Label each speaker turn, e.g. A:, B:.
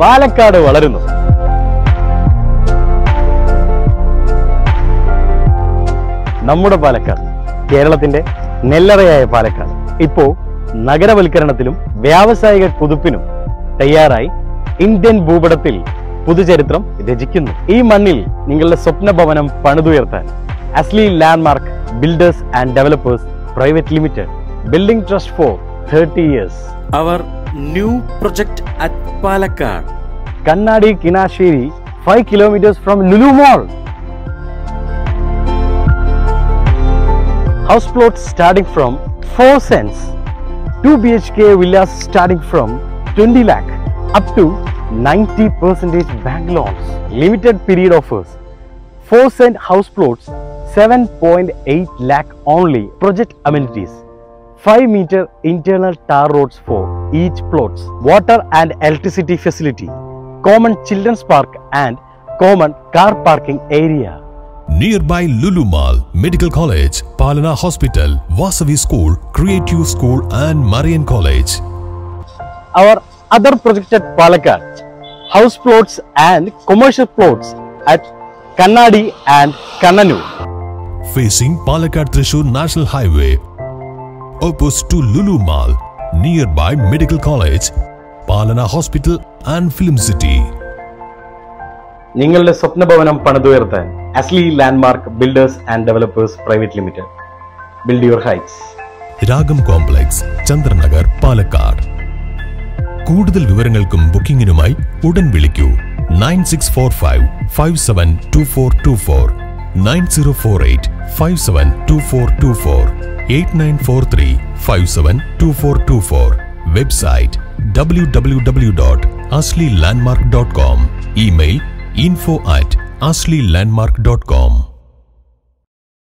A: പാലക്കാട് വളരുന്നു. നമ്മുടെ പാലക്കാട് കേരളത്തിന്റെ നെല്ലറയായ പാലക്കാട്. ഇപ്പോ നഗരവൽക്കരണത്തിലും വ്യാവസായിക കുതിപ്പിനും തയ്യാറായി ഇന്ത്യൻ ഭൂപടത്തിൽ പുതുചരിത്രം രചിക്കുന്നു. ഈ മണ്ണിൽ നിങ്ങളുടെ സ്വപ്ന ഭവനം പണിതുയർത്താൻ Asley landmark builders and developers private limited. Building trust for thirty years.
B: Our new project at Palakkad.
A: Kannadi Kinashiri, 5 kilometers from Lulu Mall. House plots starting from 4 cents. 2 BHK villas starting from 20 lakh up to 90 percentage bank loans. Limited period offers. 4 cent house plots, 7.8 lakh only. Project amenities. 5 meter internal tar roads for each plots, water and electricity facility, common children's park and common car parking area.
C: Nearby Lulu Mall, Medical College, Palana Hospital, Vasavi School, Creative School and Marian College.
A: Our other project at Palakkad, house plots and commercial plots at Kannadi and Kannanur.
C: Facing Palakkad Thrissur National Highway. Opposite to Lulu Mall, nearby Medical College, Palana Hospital and Film City.
A: നിങ്ങളുടെ സ്വപ്നഭവനം പണിതുയർത്താൻ Asley landmark builders and developers private limited build your heights
C: Ragam complex Chandranagar Palakkad കൂടുതൽ വിവരങ്ങൾക്കും ബുക്കിംഗിനുമായി ഉടൻ വിളിക്കൂ. Nine six four five five seven two four two four. Nine zero four eight five seven two four two four. Eight nine four three. 572424 website www.asleylandmark.com email info at asleylandmark.com